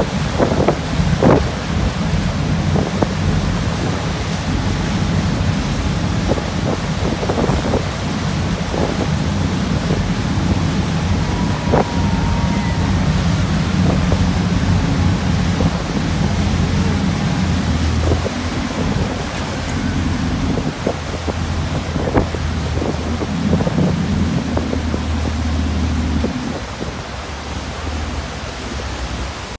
you.